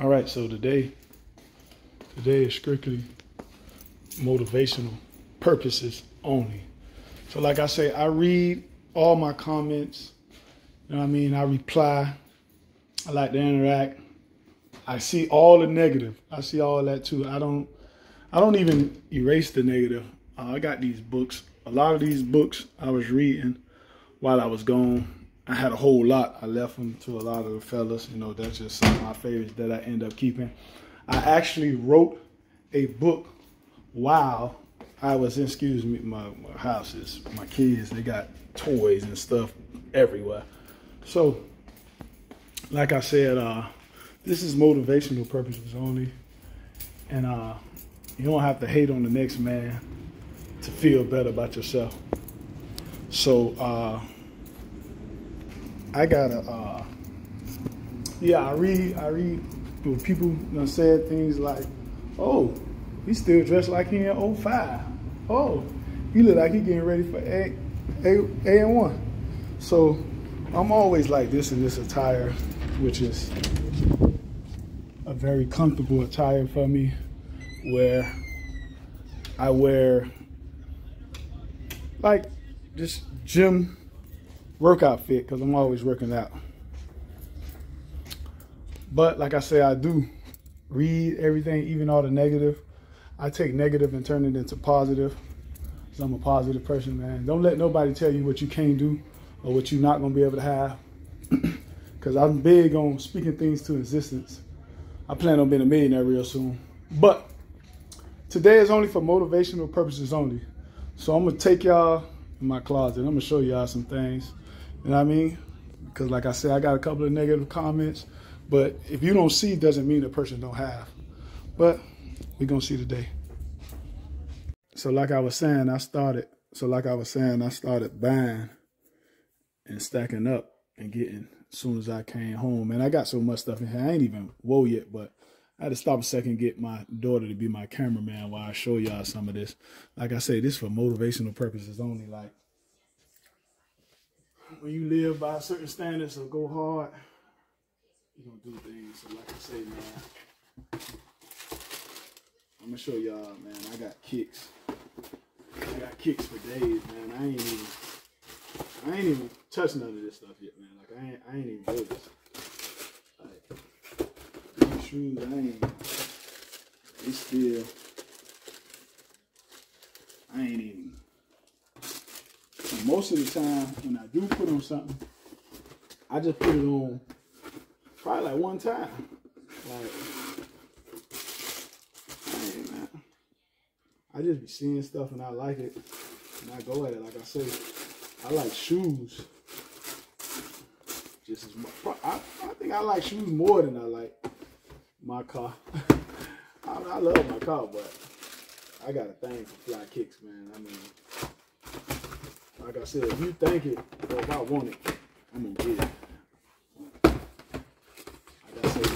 All right, so today, today is strictly motivational purposes only. So, like I say, I read all my comments. You know what I mean? I reply. I like to interact. I see all the negative. I see all that too. I don't. I don't even erase the negative. Uh, I got these books. A lot of these books I was reading while I was gone. I had a whole lot. I left them to a lot of the fellas. You know, that's just some of my favorites that I end up keeping. I actually wrote a book while I was in, excuse me, my, my house is, my kids, they got toys and stuff everywhere. So, like I said, uh, this is motivational purposes only. And uh, you don't have to hate on the next man to feel better about yourself. So, uh, I gotta, uh, yeah, I read, I read when people you know, said things like, oh, he's still dressed like he in 05. Oh, he look like he getting ready for A, A, A and one. So I'm always like this in this attire, which is a very comfortable attire for me, where I wear like just gym workout fit because I'm always working out. But like I say, I do read everything, even all the negative. I take negative and turn it into positive. So I'm a positive person, man. Don't let nobody tell you what you can't do or what you're not gonna be able to have. Cause I'm big on speaking things to existence. I plan on being a millionaire real soon. But today is only for motivational purposes only. So I'm gonna take y'all in my closet. I'm gonna show y'all some things. You know what I mean? Because like I said, I got a couple of negative comments. But if you don't see, doesn't mean the person don't have. But we're gonna see today. So like I was saying, I started. So like I was saying, I started buying and stacking up and getting as soon as I came home. And I got so much stuff in here. I ain't even whoa yet, but I had to stop a second get my daughter to be my cameraman while I show y'all some of this. Like I say, this for motivational purposes only. Like when you live by certain standards and go hard, you gonna do things. So like I say, man, I'm gonna show y'all, man. I got kicks. I got kicks for days, man. I ain't even, I ain't even touched none of this stuff yet, man. Like I ain't, I ain't even do this. Like these shoes, I ain't. It's still. I ain't even. Most of the time, when I do put on something, I just put it on probably like one time. Like, hey man, I just be seeing stuff and I like it, and I go at it. Like I say, I like shoes. Just as much. I, I think I like shoes more than I like my car. I, I love my car, but I got a thing for fly kicks, man. I mean, like I said, if you think it or if I want it, I'm gonna get it. Like I said,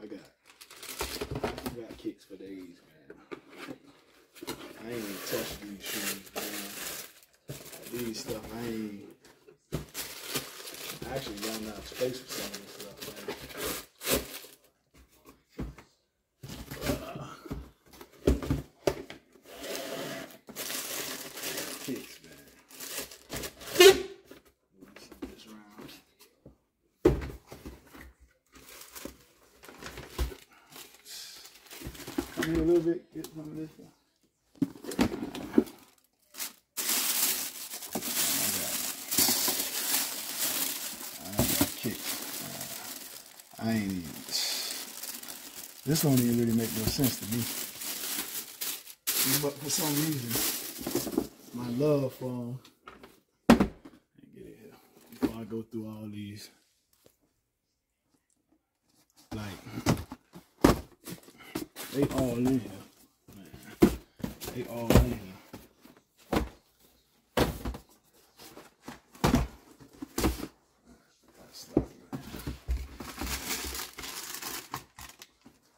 I got, I got kicks for days, man. I ain't even touched these shoes, man. These stuff, I ain't. I actually run out of space for some of this stuff, man. Kicks, man. Some this round. Come here a little bit, get some of this stuff. I. Uh, I ain't even. This don't even really make no sense to me. But for some reason, my love for me get it here before I go through all these. Like they all in here. They all in here.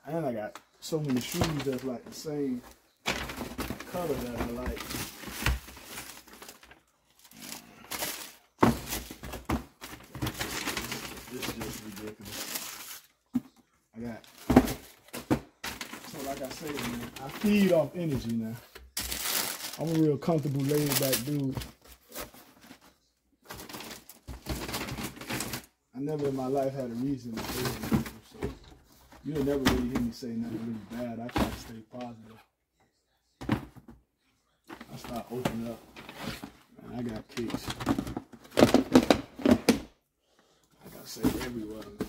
And I got so many shoes that's like the same color that I like. This is just ridiculous. like I say, man, I feed off energy now. I'm a real comfortable, laid back dude. I never in my life had a reason to say anything, so you'll never really hear me say nothing really bad. I try to stay positive. I start opening up. Man, I got kicks. I say everywhere, man.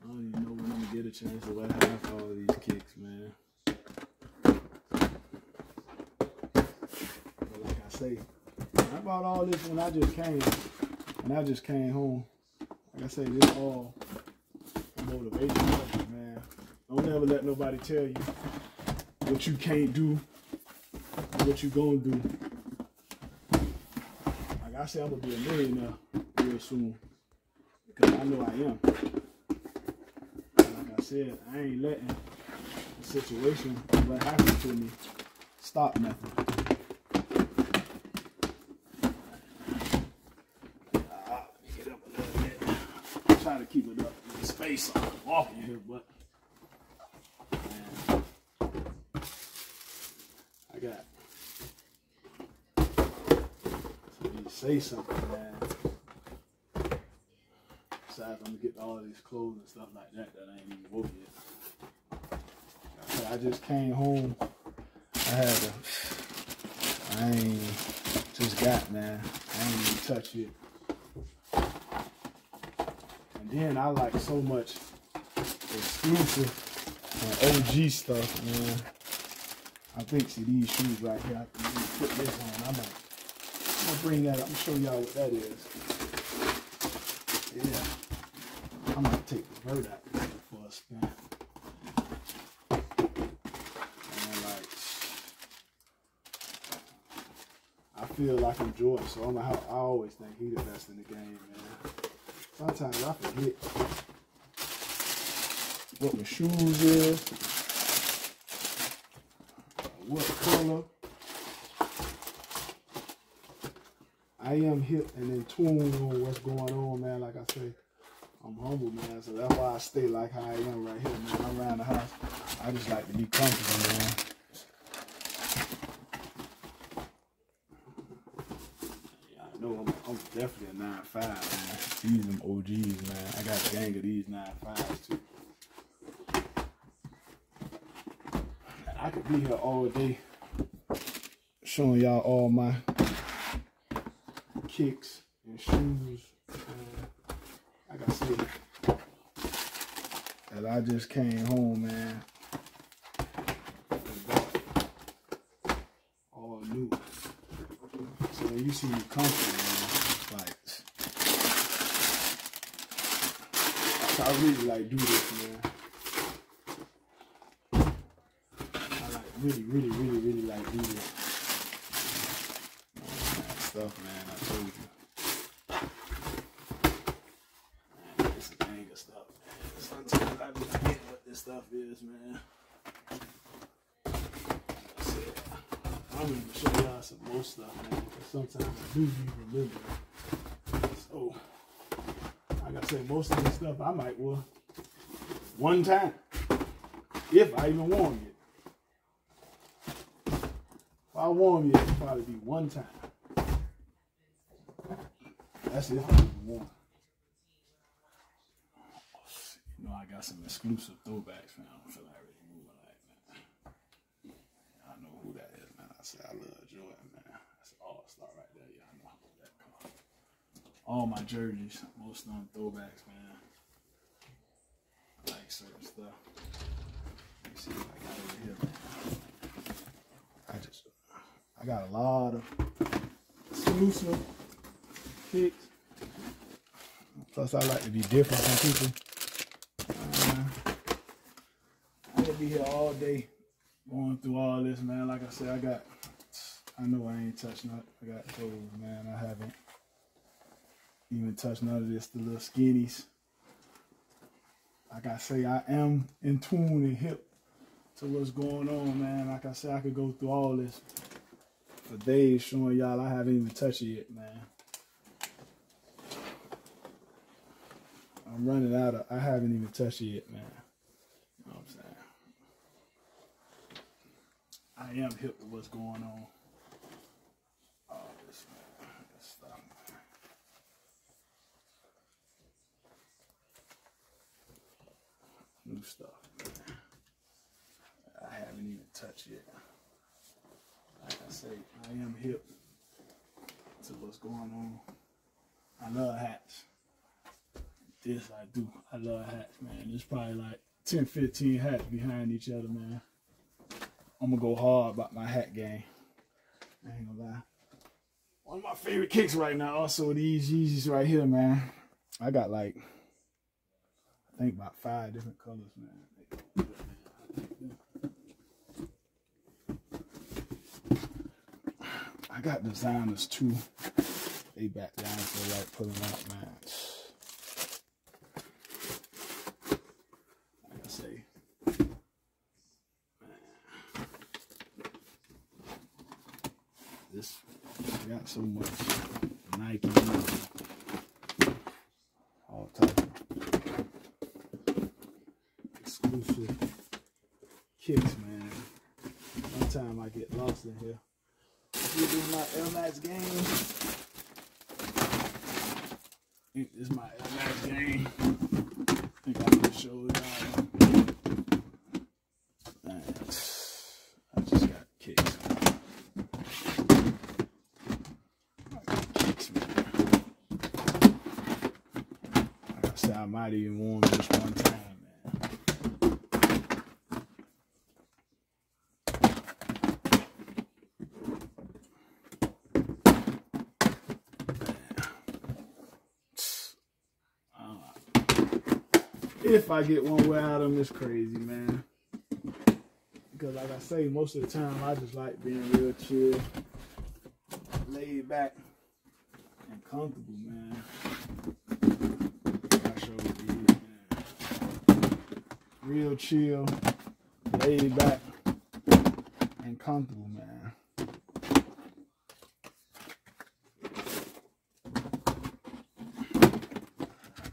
I don't even know when I'm gonna get a chance to let half all these kicks, man. But like I say, I bought all this when I just came, when I just came home. Like I say, this all motivation, man. Don't ever let nobody tell you what you can't do, what you gonna do. Like I said, I'm gonna be a millionaire real soon because I know I am. Said, I ain't letting the situation, what happened to me, stop nothing. I'm to keep it up in space. I'm walking here, but man, I got. You say something, man. I'm gonna get all these clothes and stuff like that that I ain't even woke yet. I I just came home. I had to. I ain't just got man. I ain't even touch it. And then I like so much exclusive and OG stuff, man. I think see these shoes right here. I can put this on. I'm I'm gonna bring that up. I'm gonna show y'all what that is. Yeah. I'm gonna take this bird out for a spin. And like I feel like I'm Jordan, so I'm a, I always think he the best in the game, man. Sometimes I forget what my shoes is, what color. I am hip and in tune on what's going on, man. Like I say, I'm humble, man. So that's why I stay like how I am right here, man. I'm around the house. I just like to be comfortable, man. Yeah, I know I'm, I'm definitely a 9'5", man. These them OGs, man. I got a gang of these 9'5", too. And I could be here all day showing y'all all my kicks and shoes. Like I that I just came home, man. All new. So you see me comfortable, man, like I really like do this, man. I like really, really, really, really like do this. Stuff, man. I told you. Man, this is gang of stuff, man. Sometimes I be forgetting what this is, man. I'm gonna show y'all some more stuff, man. Because sometimes I do be remembering. So, like I said, most of this stuff I might wear one time. If I even warm it. If I warm it, it'll probably be one time. That's if I even warm. You know, I got some exclusive throwbacks, man. I don't feel like I really moving like that. I know who that is, man. I say I love Jordan, man. That's all star right there. Y'all know how that come. All my jerseys, most of them throwbacks, man. I like certain stuff. Let me see what I got over here, man. I just, I got a lot of exclusive kicks. Plus, I like to be different from people. Uh, I be here all day going through all this, man. Like I said, I got, I know I ain't touched nothing. I got those, man. I haven't even touched none of this, the little skinnies. Like I say, I am in tune and hip to what's going on, man. Like I said, I could go through all this for days showing y'all I haven't even touched it yet, man. I'm running out of. I haven't even touched it yet, man. You know what I'm saying? I am hip to what's going on. Oh, this man, this stuff. Man. New stuff, man. I haven't even touched yet. Like I say, I am hip to what's going on. I love hats. This I do. I love hats, man. There's probably like 10, 15 hats behind each other, man. I'm gonna go hard about my hat game. I ain't gonna lie. One of my favorite kicks right now, also these Yeezys right here, man. I got like, I think about five different colors, man. I got designers too. They back down for like pulling out, man. Like I say, man. This I got so much Nike, all type of exclusive kicks, man. One time I get lost in here. This is my Air Max game. This is my Air Max game. I think I can show y'all. Man, I just got kicks. I got kicks, man. I might even worn this one time, man. if I get one way out of them, it's crazy, man. Because like I say, most of the time I just like being real chill, laid back, and comfortable, man. I show you, man. Real chill, laid back, and comfortable, man.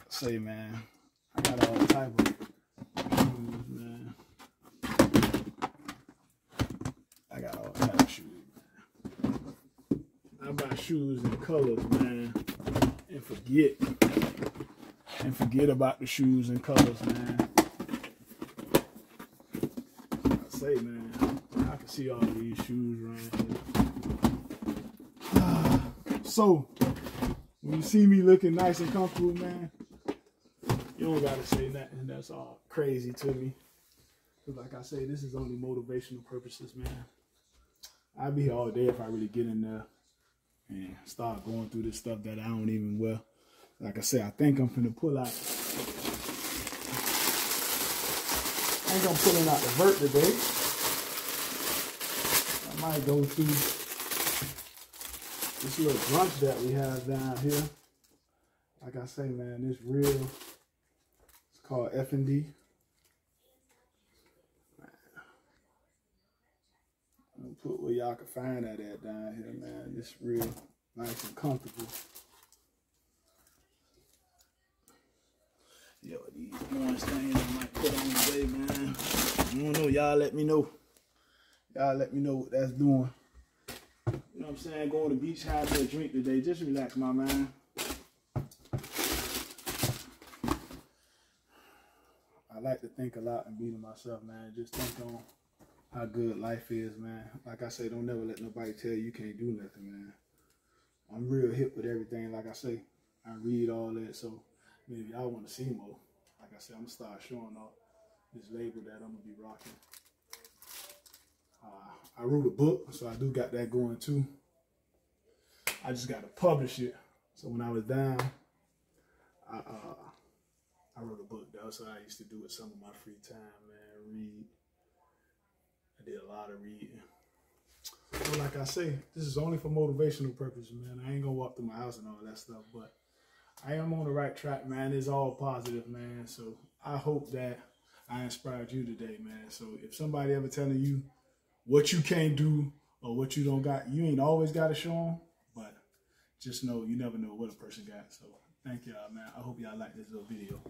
Say, man. I got all type of shoes, man. I got all type of shoes. I buy shoes in colors, man, and forget and forget about the shoes and colors, man. I say, man, I can see all these shoes right here. so, when you see me looking nice and comfortable, man, you don't gotta say nothing. That's all crazy to me. Cause like I say, this is only motivational purposes, man. I'd be here all day if I really get in there and start going through this stuff that I don't even wear. Like I say, I think I'm gonna pull out. I think I'm pulling out the vert today. I might go through this little brunch that we have down here. Like I say, man, it's real It's called F and D. Put where y'all can find that at down here, man. It's real nice and comfortable. Yo, these orange things I might put on today, man. I don't know. Y'all let me know. Y'all let me know what that's doing. You know what I'm saying? Going to the beach, have a drink today. Just relax my mind. I like to think a lot and be to myself, man. Just think on how good life is, man. Like I say, don't never let nobody tell you you can't do nothing, man. I'm real hip with everything. Like I say, I read all that. So maybe y'all want to see more. Like I said, I'm gonna start showing off this label that I'm gonna be rocking. Uh, I wrote a book, so I do got that going too. I just got to publish it. So when I was down, I uh, I wrote a book. That's what I used to do with some of my free time, man. Read. I did a lot of reading. But like I say, this is only for motivational purposes, man. I ain't gonna walk through my house and all that stuff, but I am on the right track, man. It's all positive, man. So I hope that I inspired you today, man. So if somebody ever telling you what you can't do or what you don't got, you ain't always got to show them, but just know you never know what a person got. So thank y'all, man. I hope y'all like this little video.